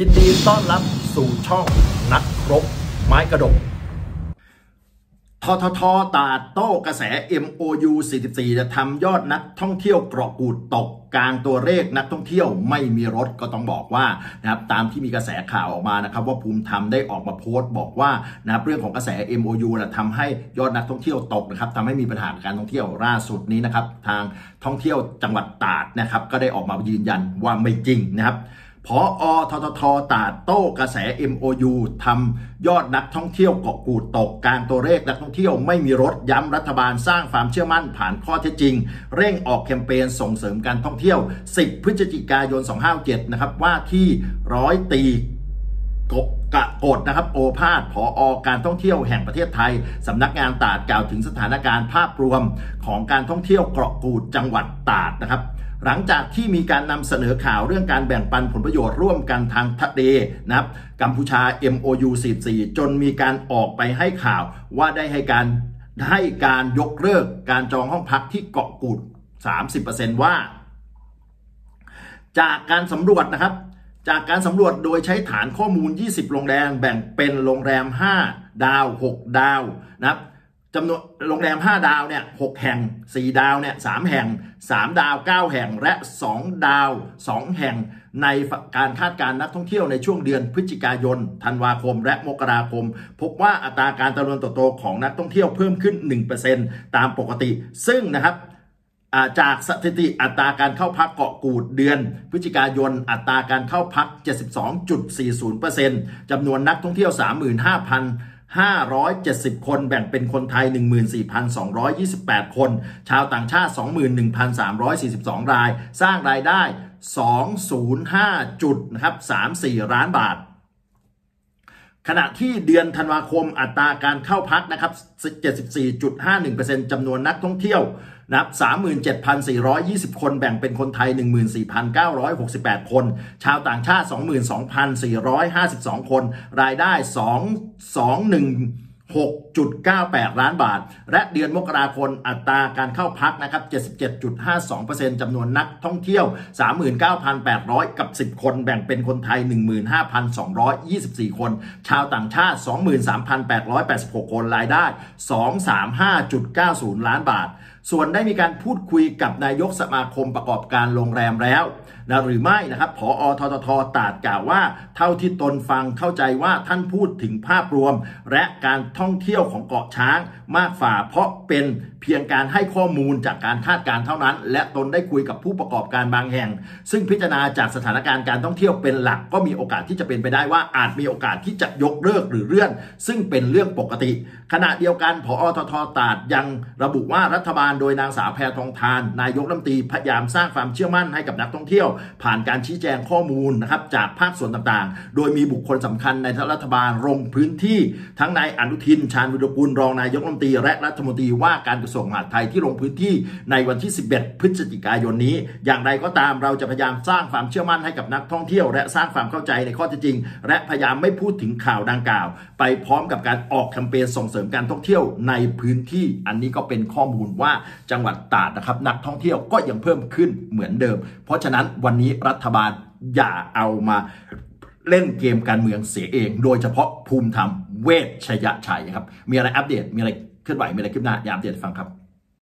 ยินดีต้อนรับสู่ช่องนักครบไม้กระดก ทททตาโต้กระแส MOU 44 จะทำยอดนักท่องเที่ยวเกราะกูดตกกลางตัวเลขนักท่องเที่ยวไม่มีรถก็ต้องบอกว่านะครับตามที่มีกระแสข่าวออกมานะครับว่าภูมิธรรมได้ออกมาโพสต์บอกว่านะครับเรื่องของกระแส MOU นะทำให้ยอดนักท่องเที่ยวตกนะครับทำให้มีปัญหาการท่องเที่ยวล่าสุดนี้นะครับทางท่องเที่ยวจังหวัดตาดนะครับก็ได้ออกมายืนยันว่าไม่จริงนะครับ พออทททตาโต้กระแส MOU ทำยอดนักท่องเที่ยวเกาะกูดตกกลางตัวเลขนักท่องเที่ยวไม่มีรถย้ำรัฐบาลสร้างความเชื่อมั่นผ่านข้อเท็จจริง เร่งออกแคมเปญส่งเสริมการท่องเที่ยว 10 พฤศจิกายน 257 นะครับว่าที่ร้อยตีก กะกดนะครับโอภาสผออการท่องเที่ยวแห่งประเทศไทยสำนักงานตาดกล่าวถึงสถานการณ์ภาพรวมของการท่องเที่ยวเกาะกูดจังหวัดตาดนะครับหลังจากที่มีการนำเสนอข่าวเรื่องการแบ่งปันผลประโยชน์ร่วมกันทางทะเลนะครับกัมพูชา MOU 44 จนมีการออกไปให้ข่าวว่าได้ให้การให้การยกเลิกการจองห้องพักที่เกาะกูด 30%ว่า จากการสำรวจนะครับ จากการสำรวจโดยใช้ฐานข้อมูล 20 โรงแรมแบ่งเป็นโรงแรม 5 ดาว 6 ดาวนะครับจำนวนโรงแรม 5 ดาวเนี่ย6แห่ง 4 ดาวเนี่ย3แห่ง 3 ดาว 9 แห่งและ 2 ดาว 2 แห่ง ในการคาดการณ์นักท่องเที่ยวในช่วงเดือนพฤศจิกายน ธันวาคม และมกราคม พบว่าอัตราการจริญเติบโตของนักท่องเที่ยวเพิ่มขึ้น 1%ตามปกติ ซึ่งนะครับ จากสถิติอัตราการเข้าพักเกาะกูดเดือน พฤศจิกายนอัตราการเข้าพัก 72.40%จำนวนนักท่องเที่ยว 35,000 570 คนแบ่งเป็นคนไทย 14,228 คน ชาวต่างชาติ 21,342 ราย สร้างรายได้ 205จุดนะครับ34 ล้านบาท ขณะที่เดือนธันวาคมอัตราการเข้าพักนะครับ 74.51%จำนวนนักท่องเที่ยวนับ37,420 คนแบ่งเป็นคนไทย 14,968 คน ชาวต่างชาติ 22,452 คน รายได้ 2 2 1 6.98 ล้านบาท และเดือนมกราคมอัตราการเข้าพักนะครับ 77.52%จำนวนนักท่องเที่ยว 39,800 กับ 10 คน แบ่งเป็นคนไทย 15,224 คน ชาวต่างชาติ 23,886 คน รายได้ 235.90 ล้านบาท ส่วนได้มีการพูดคุยกับนายกสมาคมประกอบการโรงแรมแล้วนะหรือไม่นะครับผออทททตาดกล่าวว่า เท่าที่ตนฟังเข้าใจว่าท่านพูดถึงภาพรวม และการท่องเที่ยวของเกาะช้างมากฝ่า เพราะเป็นเพียงการให้ข้อมูลจากการคาดการเท่านั้น และตนได้คุยกับผู้ประกอบการบางแห่ง ซึ่งพิจารณาจากสถานการณ์การท่องเที่ยวเป็นหลักก็มีโอกาสที่จะเป็นไปได้ว่าอาจมีโอกาสที่จะยกเลิกหรือเลื่อน ซึ่งเป็นเรื่องปกติ ขณะเดียวกันผอททตาดยังระบุว่ารัฐบาลโดยนางสาวแพทองทาน นายกรัฐมนตรีพยายามสร้างความเชื่อมั่นให้กับนักท่องเที่ยว ผ่านการชี้แจงข้อมูลนะครับจากภาคส่วนต่างๆ โดยมีบุคคลสำคัญในรัฐบาลลงพื้นที่ ทั้งนายอนุทิน ชาญวิรุกุลรองนายกรัฐมนตรีและรัฐมนตรีว่าการกระทรวงมหาดไทยที่ลงพื้นที่ในวันที่ 11 พฤศจิกายนนี้ อย่างไรก็ตามเราจะพยายามสร้างความเชื่อมั่นให้กับนักท่องเที่ยว และสร้างความเข้าใจในข้อเท็จจริง และพยายามไม่พูดถึงข่าวดังกล่าว ไปพร้อมกับการออกแคมเปญส่งเสริมการท่องเที่ยวในพื้นที่ อันนี้ก็เป็นข้อมูลว่าจังหวัดตราดนะครับนักท่องเที่ยวก็ยังเพิ่มขึ้นเหมือนเดิม เพราะฉะนั้นวันนี้รัฐบาลอย่าเอามาเล่นเกมการเมืองเสียเอง โดยเฉพาะภูมิธรรมเวชชยชัยครับ มีอะไรอัปเดต มีอะไรเคลื่อนไหว มีอะไรคลิปหน้ายามเดตฟังครับ